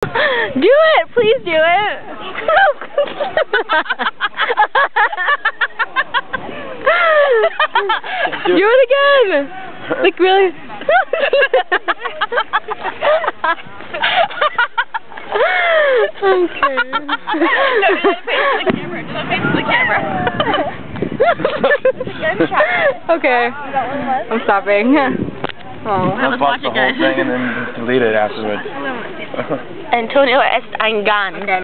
Do it! Please do it! Do it again! Like really? okay. No, do that face the camera. Do that face the camera. okay. I'm stopping. Oh. Let's Pause watch the whole guys. thing and then delete it afterwards. Antonio est ein Gun.